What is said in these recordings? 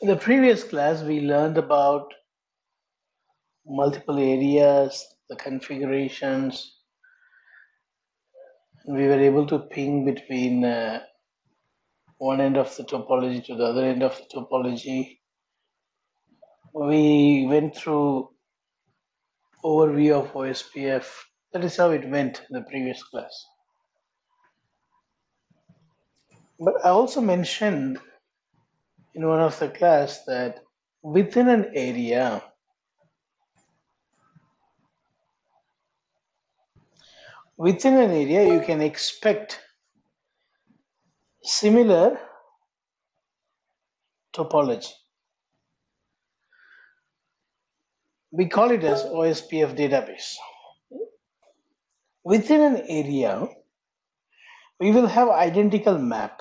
In the previous class, we learned about multiple areas, the configurations. We were able to ping between uh, one end of the topology to the other end of the topology. We went through overview of OSPF. That is how it went in the previous class. But I also mentioned in one of the class that within an area, within an area, you can expect similar topology. We call it as OSPF database. Within an area, we will have identical map.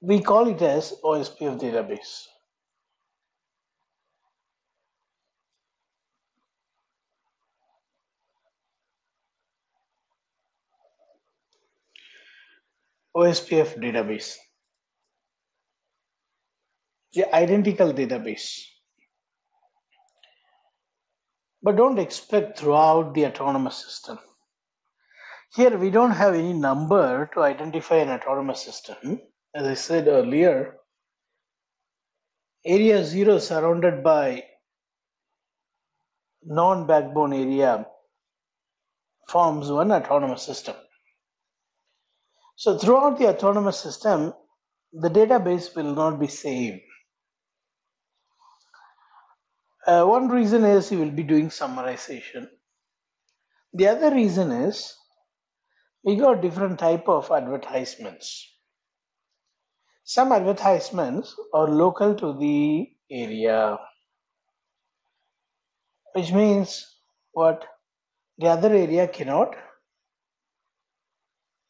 We call it as OSPF database. OSPF database, the identical database. But don't expect throughout the autonomous system. Here we don't have any number to identify an autonomous system. As I said earlier, area 0 surrounded by non-backbone area forms one autonomous system. So throughout the autonomous system, the database will not be same. Uh, one reason is you will be doing summarization. The other reason is we got different type of advertisements. Some advertisements are local to the area, which means what the other area cannot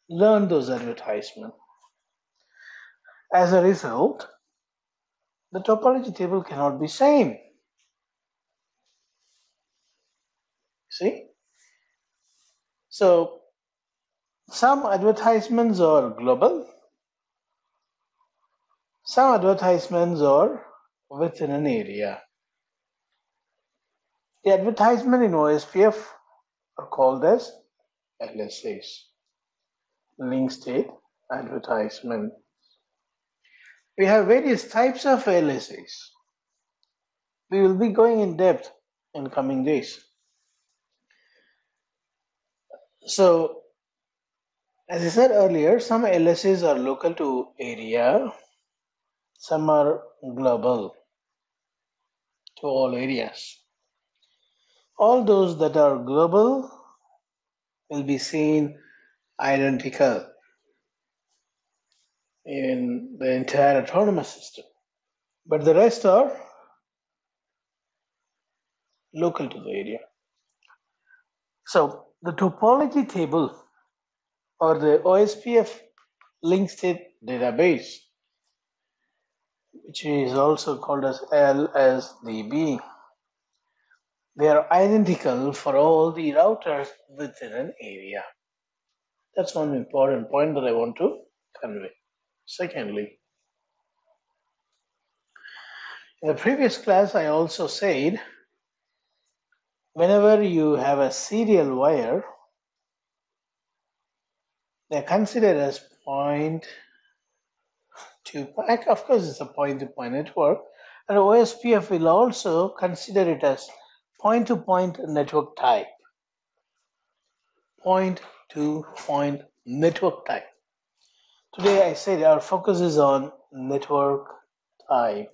learn those advertisements. As a result, the topology table cannot be same. See? So some advertisements are global, some advertisements are within an area. The advertisement in OSPF are called as LSAs link state advertisement. We have various types of LSAs. We will be going in depth in coming days. So, as I said earlier, some LSAs are local to area, some are global to all areas. All those that are global will be seen identical in the entire autonomous system, but the rest are local to the area. So the topology table or the OSPF link state database, which is also called as LSDB, they are identical for all the routers within an area. That's one important point that I want to convey. Secondly, in the previous class, I also said whenever you have a serial wire, they're considered as point to point. Of course, it's a point to point network, and OSPF will also consider it as point to point network type. Point to point network type. Today I said our focus is on network type.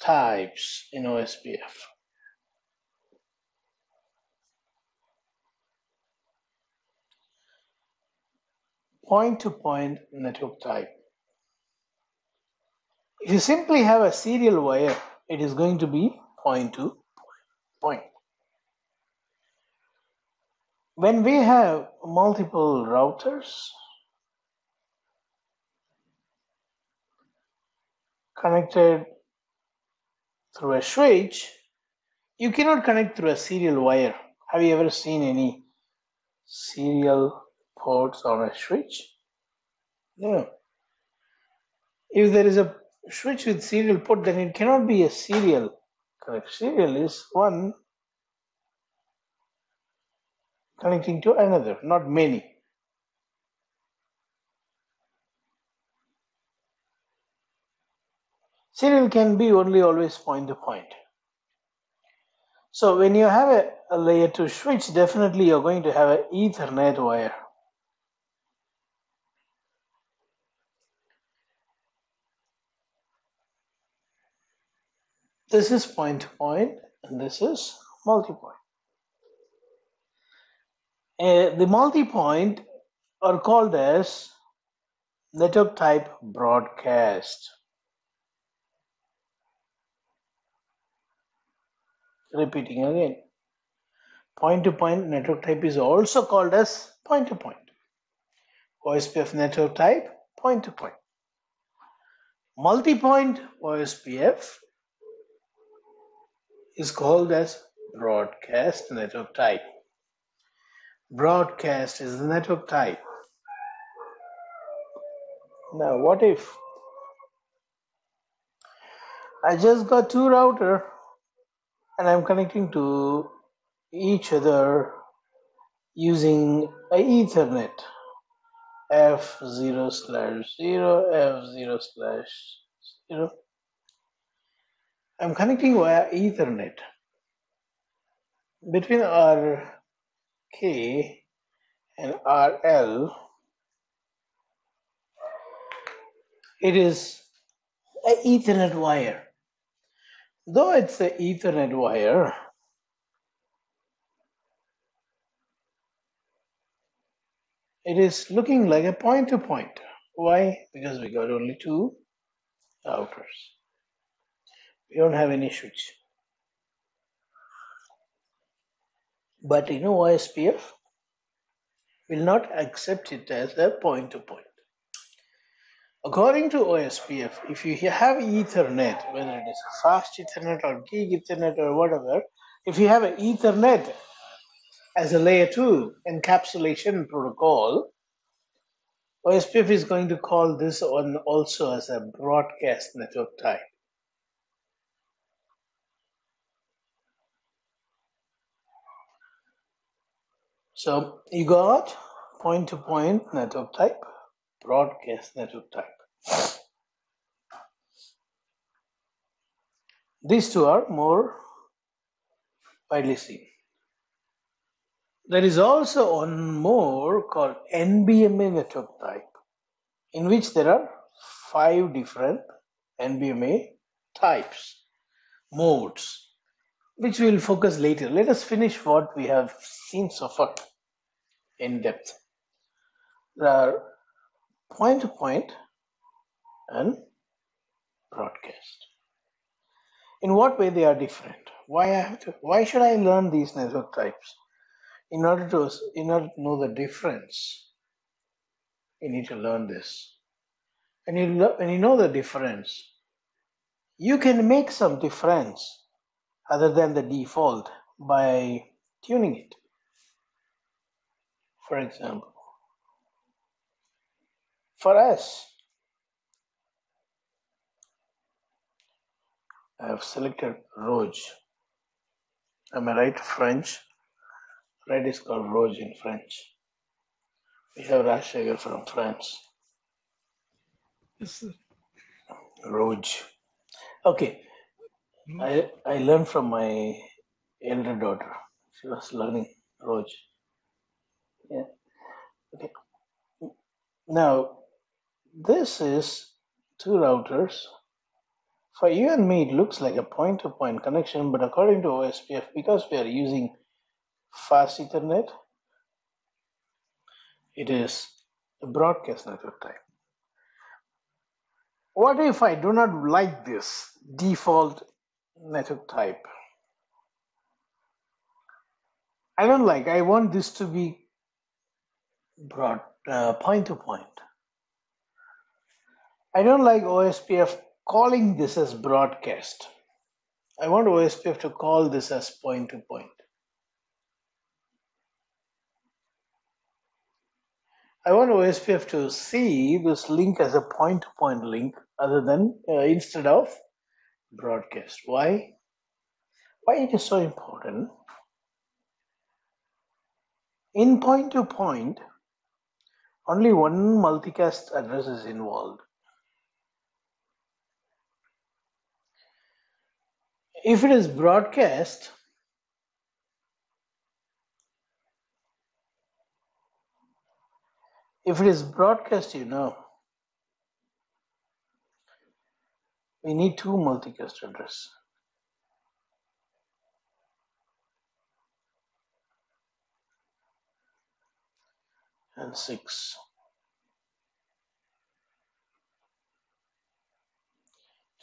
Types in OSPF. Point to point network type. If you simply have a serial wire, it is going to be point to point. When we have multiple routers connected through a switch, you cannot connect through a serial wire. Have you ever seen any serial ports on a switch? No. If there is a switch with serial port, then it cannot be a serial. Correct. Serial is one connecting to another, not many. Serial can be only always point to point. So when you have a, a layer 2 switch, definitely you're going to have an Ethernet wire. This is point to point and this is multi-point. Uh, the multi-point are called as network type broadcast. Repeating again. Point to point network type is also called as point to point. OSPF network type, point to point. Multi point OSPF is called as broadcast network type. Broadcast is the network type. Now, what if I just got two router and I'm connecting to each other using a Ethernet F0 slash 0, F0 slash 0. I'm connecting via Ethernet between RK and RL. It is a Ethernet wire Though it's a Ethernet wire, it is looking like a point to point. Why? Because we got only two routers. We don't have any switch. But you know OSPF will not accept it as a point to point. According to OSPF, if you have Ethernet, whether it is fast Ethernet or gig Ethernet or whatever, if you have an Ethernet as a layer 2 encapsulation protocol, OSPF is going to call this one also as a broadcast network type. So you got point to point network type broadcast network type. These two are more widely seen. There is also one more called NBMA network type, in which there are five different NBMA types, modes, which we will focus later. Let us finish what we have seen so far in depth. There are point to point and broadcast. In what way they are different? Why I have to? Why should I learn these network types? In order to in order to know the difference, you need to learn this. And you when you know the difference, you can make some difference other than the default by tuning it. For example, for us. I have selected Rouge. Am I right? French. Red is called Rouge in French. We have Rajshekhar from France. Yes, sir. Rouge. Okay. I, I learned from my elder daughter. She was learning Rouge. Yeah. Okay. Now, this is two routers. For you and me, it looks like a point-to-point connection, but according to OSPF, because we are using fast Ethernet, it is a broadcast network type. What if I do not like this default network type? I don't like, I want this to be broad, uh, point to point. I don't like OSPF calling this as broadcast. I want OSPF to call this as point to point. I want OSPF to see this link as a point-to-point link other than uh, instead of broadcast. Why? Why it is so important? In point-to-point, only one multicast address is involved. If it is broadcast, if it is broadcast, you know, we need two multicast address. and 6.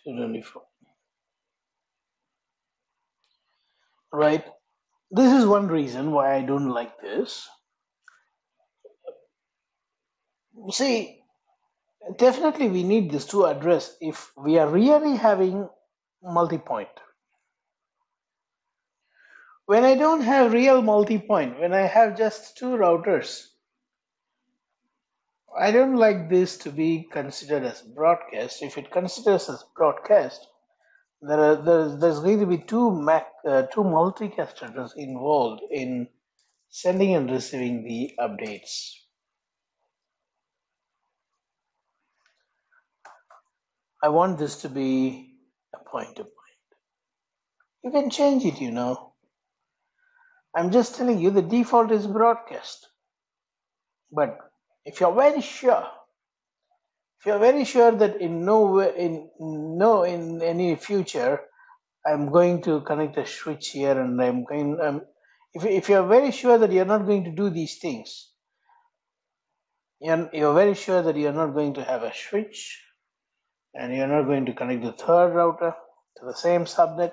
Two twenty-four. Right. This is one reason why I don't like this. See, definitely we need this to address if we are really having multi-point. When I don't have real multi-point, when I have just two routers, I don't like this to be considered as broadcast. If it considers as broadcast, there are there's, there's going to be two Mac uh, two multicast addresses involved in sending and receiving the updates. I want this to be a point to point. You can change it, you know. I'm just telling you the default is broadcast. But if you're very sure, if you're very sure that in no way, in no in any future, I'm going to connect a switch here and I'm going. Um, if if you're very sure that you're not going to do these things, you're, you're very sure that you're not going to have a switch, and you're not going to connect the third router to the same subnet.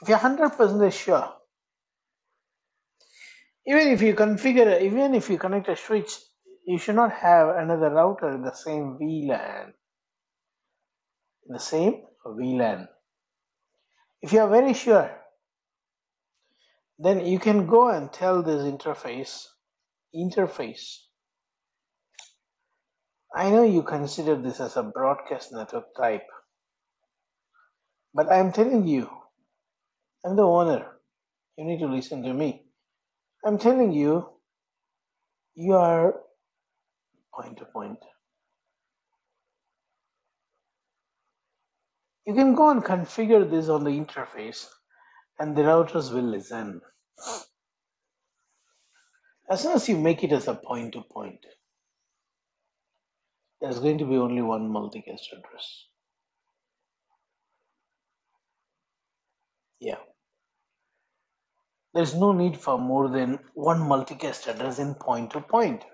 If you're hundred percent sure, even if you configure, even if you connect a switch you should not have another router in the same VLAN. In the same VLAN. If you are very sure, then you can go and tell this interface, interface. I know you consider this as a broadcast network type, but I'm telling you, I'm the owner. You need to listen to me. I'm telling you, you are point to point. You can go and configure this on the interface and the routers will listen. As soon as you make it as a point to point, there's going to be only one multicast address. Yeah. There's no need for more than one multicast address in point to point.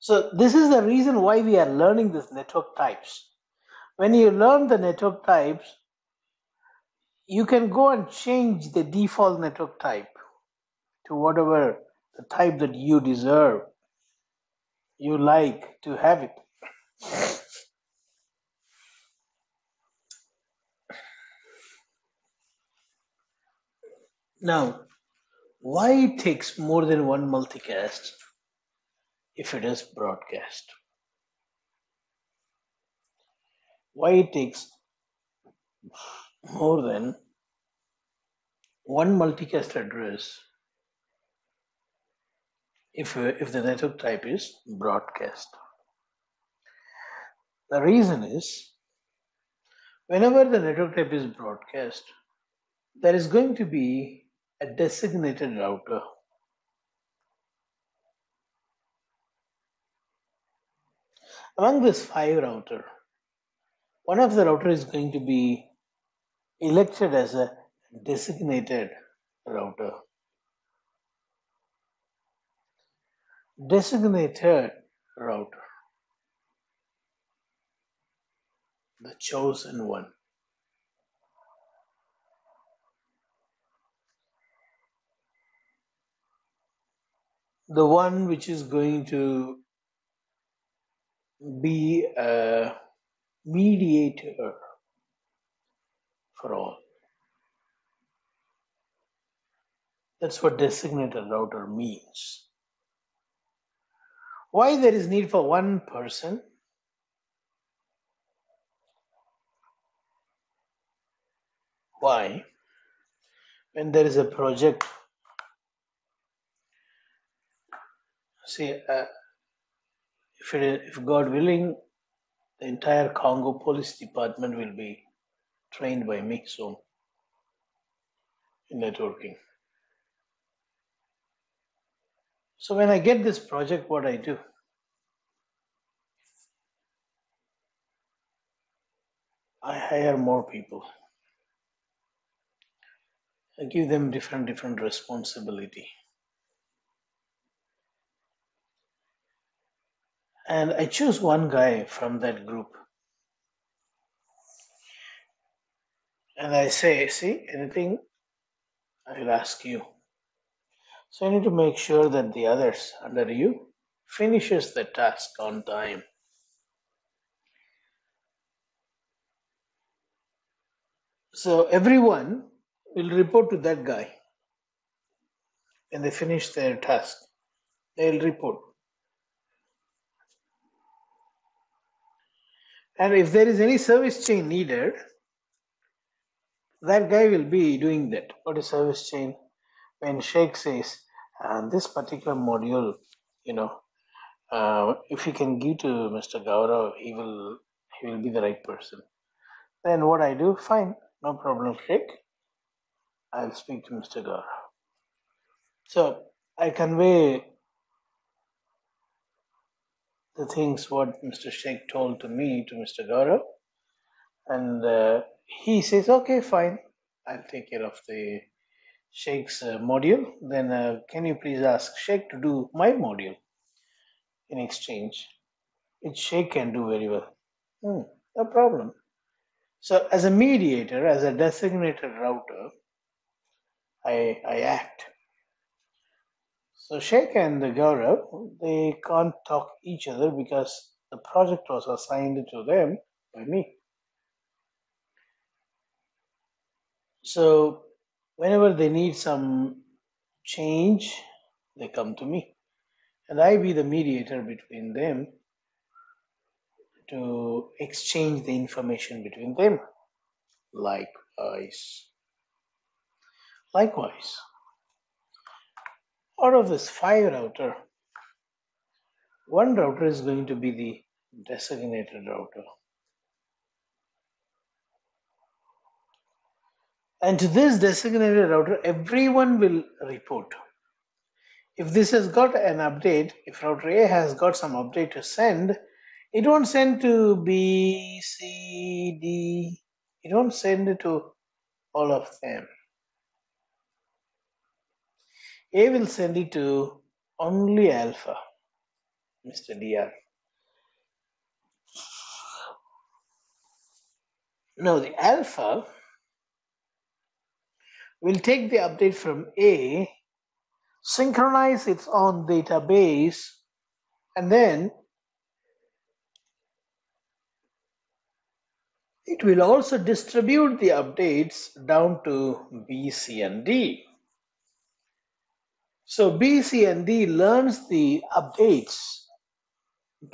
So this is the reason why we are learning this network types. When you learn the network types, you can go and change the default network type to whatever the type that you deserve, you like to have it. Now, why it takes more than one multicast if it is broadcast. Why it takes more than one multicast address if, uh, if the network type is broadcast. The reason is whenever the network type is broadcast, there is going to be a designated router Among this five router, one of the router is going to be elected as a designated router. Designated router. The chosen one. The one which is going to be a mediator for all. That's what designated router means. Why there is need for one person? Why? When there is a project, see, uh, if, it, if God willing, the entire Congo Police Department will be trained by me soon in networking. So when I get this project, what I do? I hire more people. I give them different different responsibility. And I choose one guy from that group. And I say, see, anything, I will ask you. So you need to make sure that the others under you finishes the task on time. So everyone will report to that guy when they finish their task. They'll report. And if there is any service chain needed, that guy will be doing that. What is service chain? When Sheikh says, this particular module, you know, uh, if you can give to Mr. Gaurav, he will he will be the right person. Then what I do, fine, no problem, Sheikh. I'll speak to Mr. Gaurav. So I convey the things what Mr. Sheikh told to me to Mr. Gaurav, and uh, he says, okay, fine, I'll take care of the Sheikh's uh, module. Then uh, can you please ask Sheikh to do my module in exchange, which Sheikh can do very well. Hmm, no problem. So as a mediator, as a designated router, I, I act. So Sheikh and the Gaurav, they can't talk each other because the project was assigned to them by me. So whenever they need some change, they come to me. And I be the mediator between them to exchange the information between them. Likewise. Likewise, out of this five router, one router is going to be the designated router. And to this designated router, everyone will report. If this has got an update, if router A has got some update to send, it won't send to B, C, D. It won't send it to all of them. A will send it to only alpha, Mr. DR. Now the alpha will take the update from A, synchronize its own database, and then it will also distribute the updates down to B, C, and D. So B, C, and D learns the updates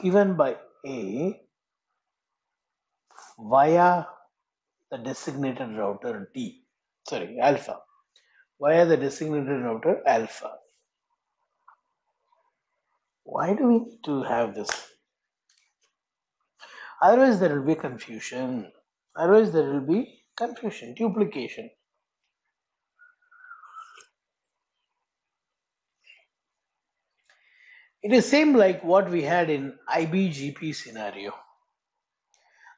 given by A via the designated router D, sorry, alpha, Why via the designated router alpha. Why do we need to have this? Otherwise, there will be confusion. Otherwise, there will be confusion, duplication. It is same like what we had in IBGP scenario.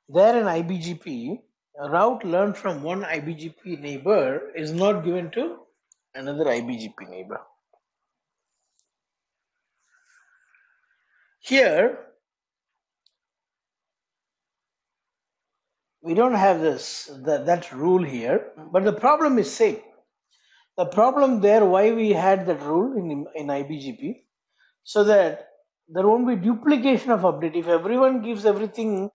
There in IBGP, a route learned from one IBGP neighbor is not given to another IBGP neighbor. Here, we don't have this that, that rule here, but the problem is same. The problem there, why we had that rule in, in IBGP, so that there won't be duplication of update. If everyone gives everything,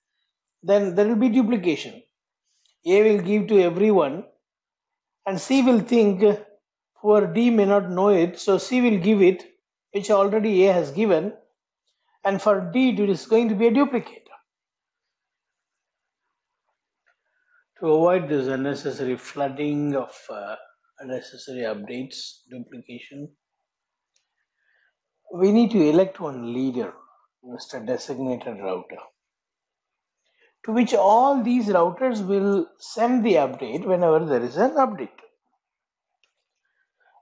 then there will be duplication. A will give to everyone, and C will think poor D may not know it, so C will give it, which already A has given, and for D it is going to be a duplicate. To avoid this unnecessary flooding of uh, unnecessary updates, duplication, we need to elect one leader, Mr. Designated Router, to which all these routers will send the update whenever there is an update.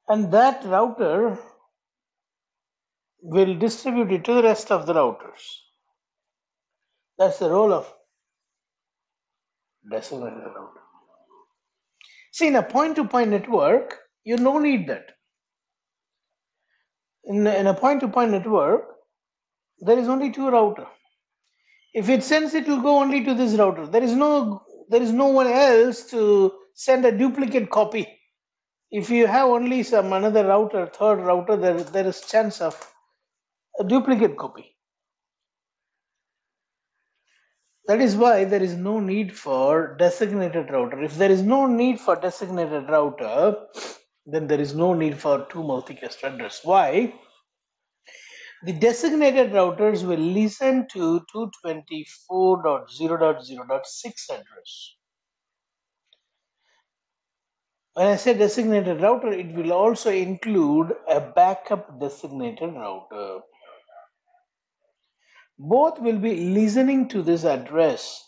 And that router will distribute it to the rest of the routers. That's the role of designated router. See, in a point-to-point network, you don't need that. In, in a point-to-point network, there is only two router. If it sends, it will go only to this router. There is no there is no one else to send a duplicate copy. If you have only some another router, third router, there there is chance of a duplicate copy. That is why there is no need for designated router. If there is no need for designated router, then there is no need for two multicast address. Why? The designated routers will listen to 224.0.0.6 address. When I say designated router, it will also include a backup designated router. Both will be listening to this address.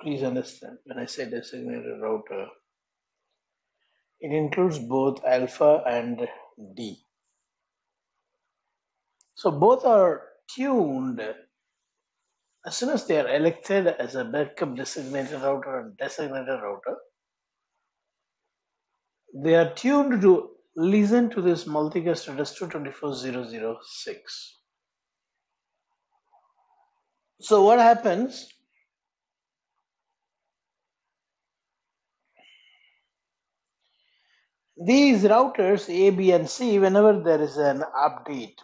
Please understand when I say designated router, it includes both alpha and D. So both are tuned as soon as they are elected as a backup designated router and designated router. They are tuned to listen to this multicast address 224006. So what happens? These routers A, B, and C, whenever there is an update,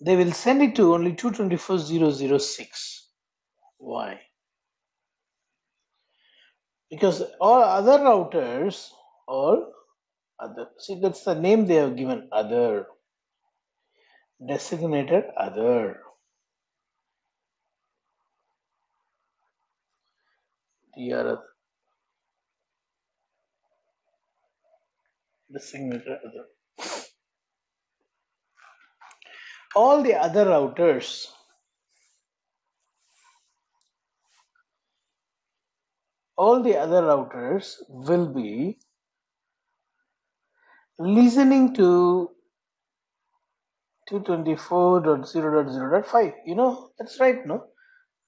they will send it to only 224006. Why? Because all other routers, all other, see that's the name they have given, other, designated other. DR designated other. All the other routers all the other routers will be listening to 224.0.0.5 you know that's right no?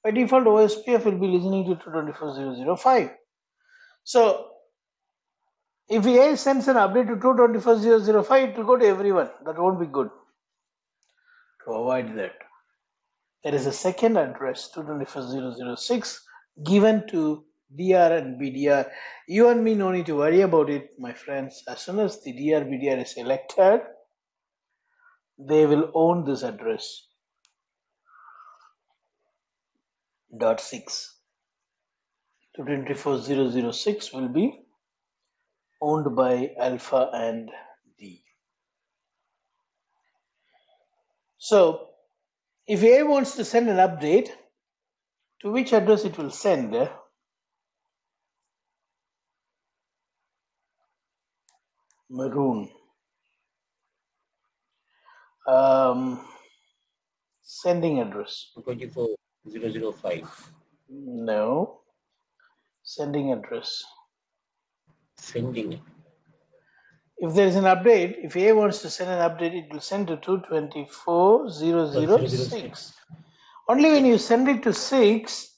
By default ospf will be listening to 224.0.0.5 so if a sends an update to 224.0.0.5 it will go to everyone that won't be good to avoid that there is a second address 224.0.0.6 given to DR and BDR. You and me no need to worry about it, my friends. As soon as the DR BDR is selected, they will own this address. Dot six. 224.006 will be owned by Alpha and D. So, if A wants to send an update, to which address it will send? maroon um, sending address 24005. no sending address Sending it. if there is an update if a wants to send an update it will send to 224006 only when you send it to 6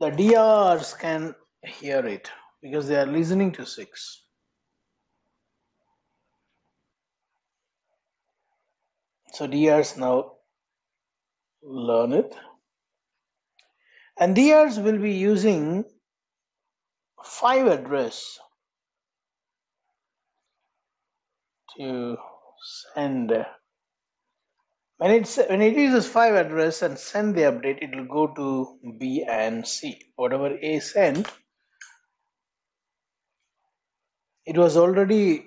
the drs can hear it because they are listening to 6 So DRs now learn it. And DRs will be using five address to send. When it's when it uses five address and send the update, it will go to B and C. Whatever A sent, it was already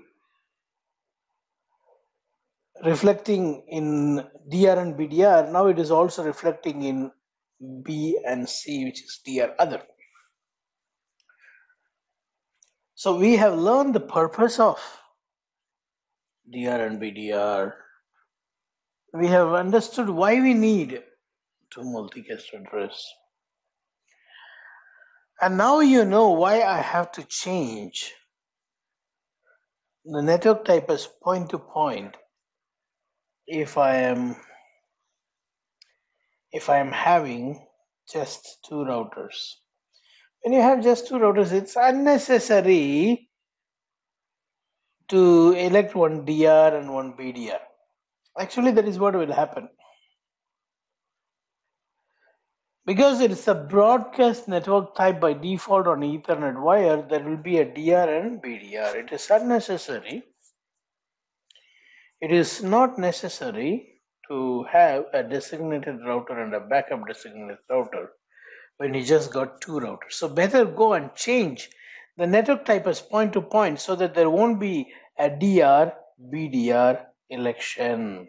reflecting in DR and BDR. Now it is also reflecting in B and C, which is DR other. So we have learned the purpose of DR and BDR. We have understood why we need to multicast address. And now you know why I have to change the network type as point to point if I am if I am having just two routers. When you have just two routers, it's unnecessary to elect one DR and one BDR. Actually, that is what will happen. Because it is a broadcast network type by default on Ethernet wire, there will be a DR and BDR. It is unnecessary. It is not necessary to have a designated router and a backup designated router when you just got two routers. So better go and change the network type as point to point so that there won't be a DR BDR election.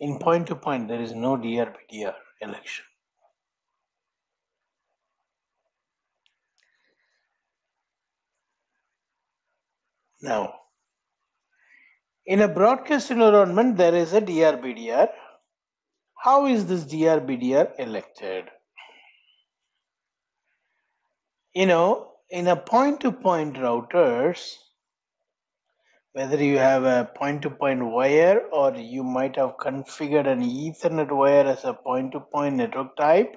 In point to point, there is no DR BDR election. Now, in a broadcast environment, there is a DR BDR. How is this DR BDR elected? You know, in a point to point routers, whether you have a point to point wire or you might have configured an Ethernet wire as a point to point network type,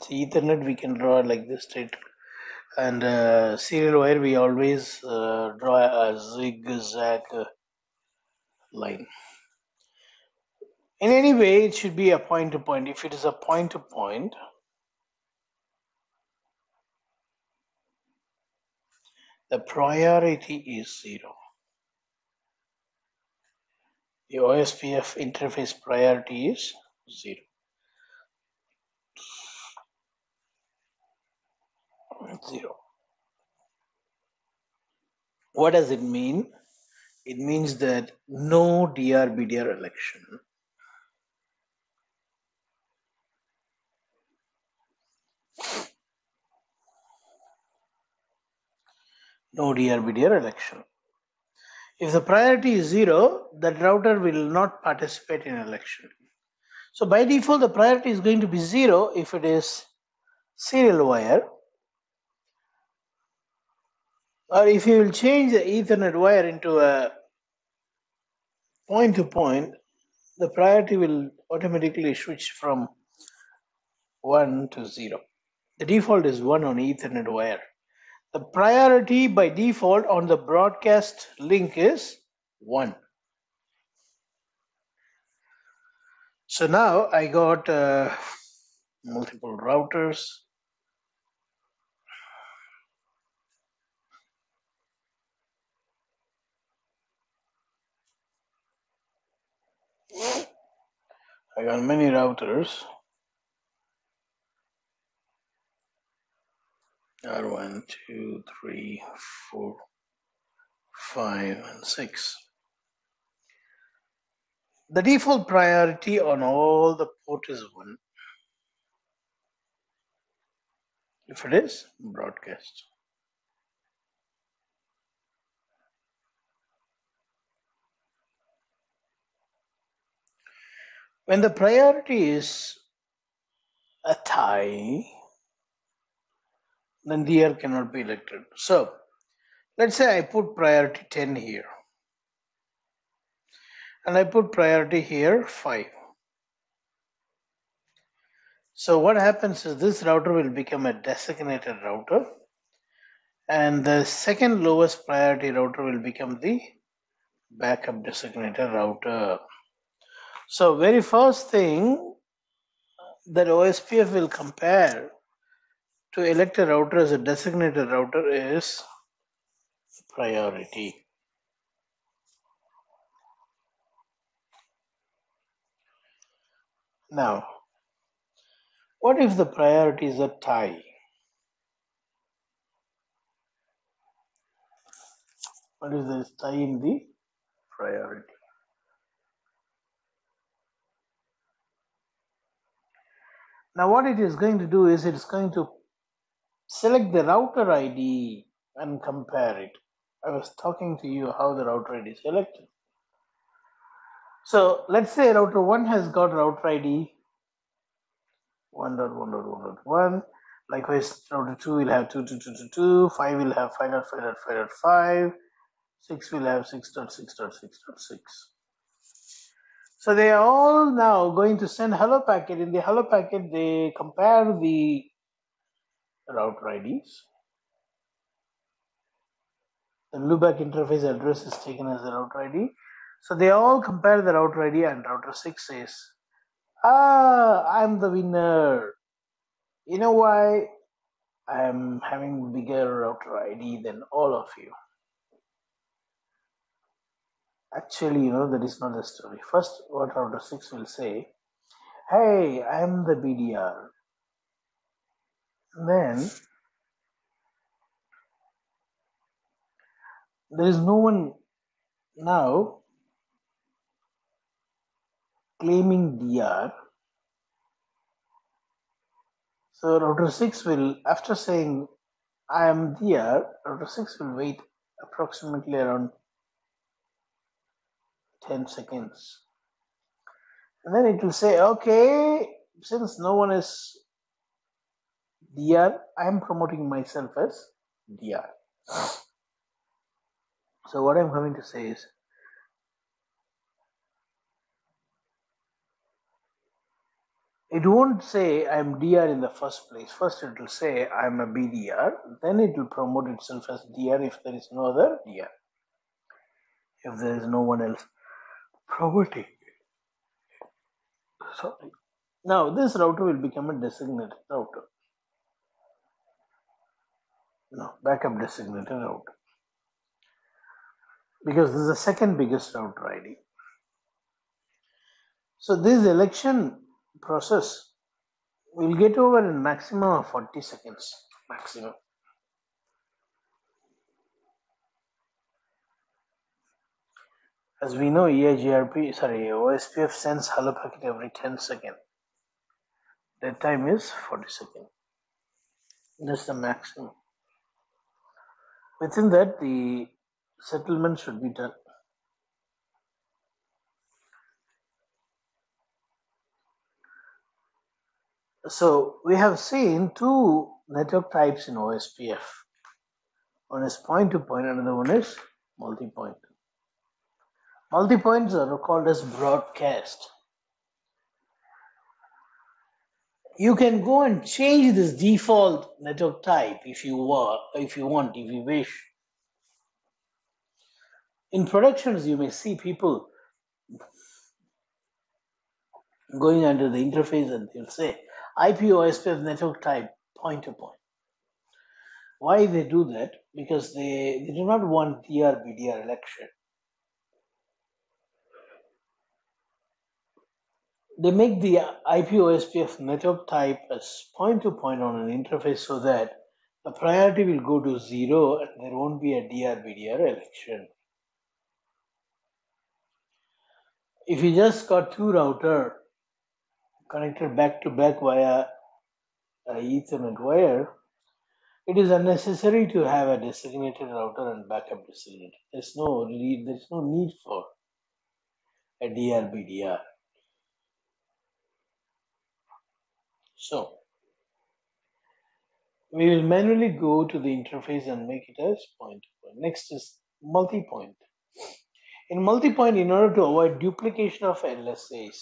So Ethernet we can draw like this straight and uh, serial wire we always uh, draw a zigzag uh, line. In any way, it should be a point to point. If it is a point to point, the priority is zero. The OSPF interface priority is zero. Zero. What does it mean? It means that no DR BDR election. No DR BDR election. If the priority is zero, that router will not participate in election. So by default, the priority is going to be zero if it is serial wire or if you will change the ethernet wire into a point to point the priority will automatically switch from 1 to 0 the default is 1 on ethernet wire. The priority by default on the broadcast link is 1 so now i got uh, multiple routers I got many routers. R one, two, three, four, five, and six. The default priority on all the port is one. If it is, broadcast. When the priority is a tie, then DR cannot be elected. So let's say I put priority 10 here. And I put priority here 5. So what happens is this router will become a designated router and the second lowest priority router will become the backup designated router. So very first thing that OSPF will compare to elect a router as a designated router is priority. Now, what if the priority is a tie? What is this tie in the priority? Now, what it is going to do is it's going to select the router ID and compare it. I was talking to you how the router ID is selected. So let's say router 1 has got router ID 1.1.1.1. Likewise, router 2 will have 2.2.2.2, 5 will have 5.5.5.5, 6 will have 6.6.6.6. So they are all now going to send hello packet. In the hello packet, they compare the router IDs. The loopback interface address is taken as the router ID. So they all compare the router ID and router 6 says, Ah, I'm the winner. You know why? I'm having bigger router ID than all of you. Actually, you know, that is not the story. First, what router 6 will say, Hey, I'm the BDR. Then, there is no one now claiming DR. So router 6 will, after saying I am DR, router 6 will wait approximately around 10 seconds. And then it will say, okay, since no one is DR, I am promoting myself as DR. So what I'm going to say is, it won't say I'm DR in the first place. First it will say I'm a BDR, then it will promote itself as DR if there is no other DR. If there is no one else promoting. Sorry. Now this router will become a designated router. No, backup designated router. Because this is the second biggest router ID. So this election process will get over in maximum of 40 seconds maximum as we know EIGRP sorry OSPF sends hello packet every 10 seconds that time is 40 seconds that's the maximum. Within that the settlement should be done. So we have seen two network types in OSPF. One is point to point, another one is multi point. Multi points are called as broadcast. You can go and change this default network type if you want, if you want, if you wish. In productions, you may see people going under the interface and they'll say IP OSPF network type point to point. Why they do that? Because they, they do not want DR BDR election. They make the IP OSPF network type as point to point on an interface so that the priority will go to zero and there won't be a DR BDR election. If you just got two router connected back to back via a Ethernet wire, it is unnecessary to have a designated router and backup designated. There's no there's no need for a DRBDR. So we will manually go to the interface and make it as point. Next is multi-point. In multi-point, in order to avoid duplication of LSAs,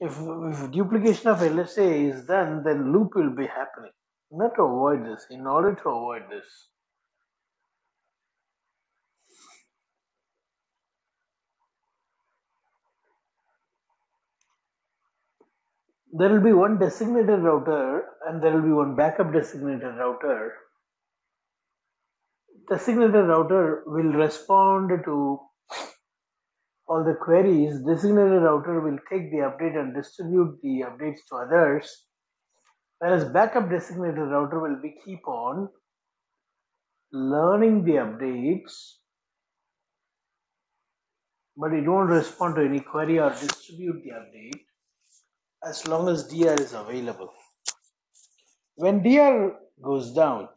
if, if duplication of LSA is done, then loop will be happening. Not to avoid this, in order to avoid this, there will be one designated router and there will be one backup designated router. The designated router will respond to all the queries, designated router will take the update and distribute the updates to others, whereas backup designated router will be keep on learning the updates, but it won't respond to any query or distribute the update as long as DR is available. When DR goes down,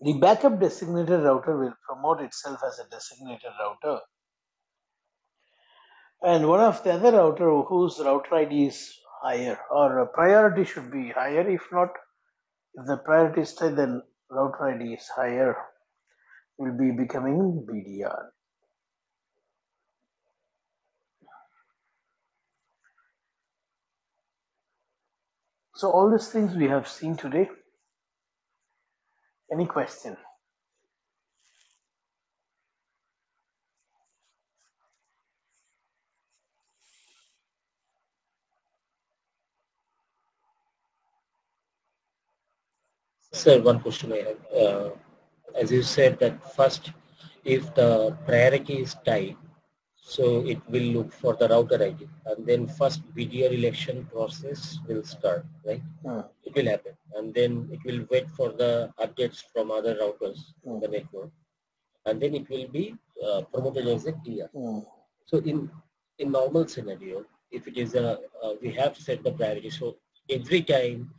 the backup designated router will promote itself as a designated router. And one of the other router whose router ID is higher or priority should be higher. If not, if the priority is high, then router ID is higher, will be becoming BDR. So all these things we have seen today. Any question? Sir, one question I have. Uh, as you said that first, if the priority is tied, so it will look for the router ID and then first BDR election process will start, right? Hmm. It will happen and then it will wait for the updates from other routers Hmm. in the network and then it will be uh, promoted as a DR. Hmm. So in in normal scenario, if it is a uh, we have set the priority. So every time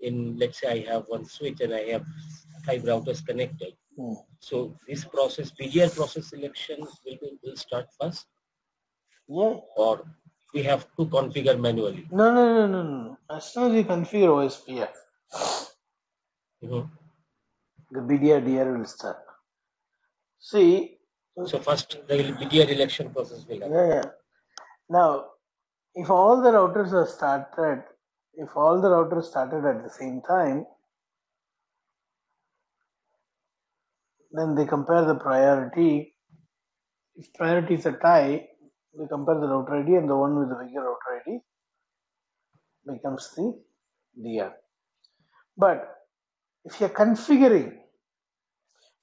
in let's say I have one switch and I have five routers connected. Hmm. So this process BDR process selection will be, will start first, Yeah. or we have to configure manually. No, no, no, no, no. As soon as you configure OSPF, Mhm. the BDR DR will start. See, So first the BDR election process will happen. yeah, yeah. Now, if all the routers are started, if all the routers started at the same time, then they compare the priority. If priority is a tie, they compare the router ID and the one with the bigger router ID becomes the DR. But if you're configuring,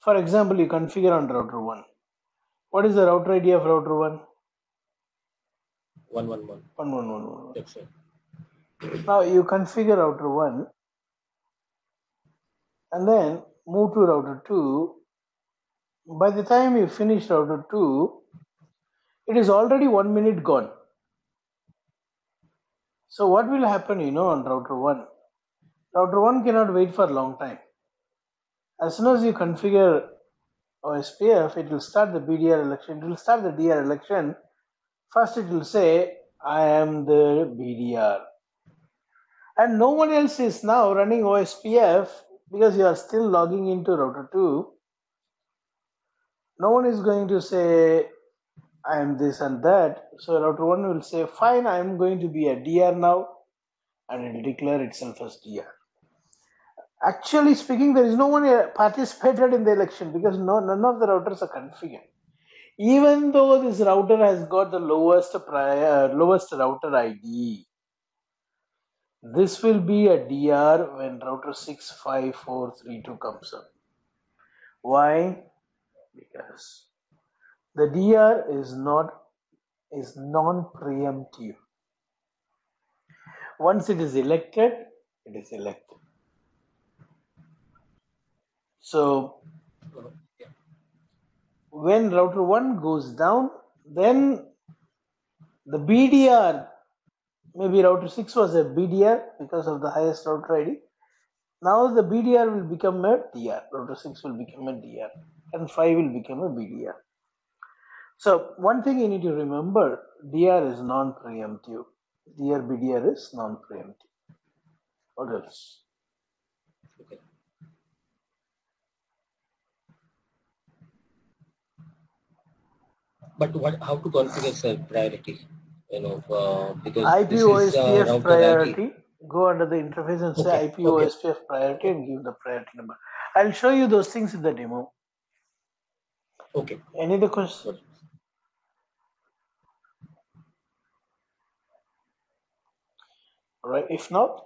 for example, you configure on router 1. What is the router ID of router 1? One one one. 1111. That's it. Now you configure router 1 and then move to router 2. By the time you finish router 2, it is already one minute gone. So what will happen, you know, on router 1? Router 1 cannot wait for a long time. As soon as you configure OSPF, it will start the BDR election, it will start the DR election. First, it will say, I am the BDR. And no one else is now running OSPF because you are still logging into router 2. No one is going to say, I am this and that. So router 1 will say, fine, I am going to be a DR now, and it will declare itself as DR. Actually speaking, there is no one participated in the election because no, none of the routers are configured. Even though this router has got the lowest prior, lowest router ID, this will be a DR when router 65432 comes up. Why? Because the DR is not is non-preemptive. Once it is elected, it is elected. So when router 1 goes down, then the BDR, maybe router 6 was a BDR because of the highest router ID. Now the BDR will become a DR, router 6 will become a DR, and 5 will become a BDR. So, one thing you need to remember DR is non preemptive, DR BDR is non preemptive. What else? Okay. But what? How to configure sir priority? You know, uh, because IP this is uh, priority. Go under the interface and say Okay, IP okay. Priority and give the priority number. I'll show you those things in the demo. Okay. Any other questions? Got it. Right. If not,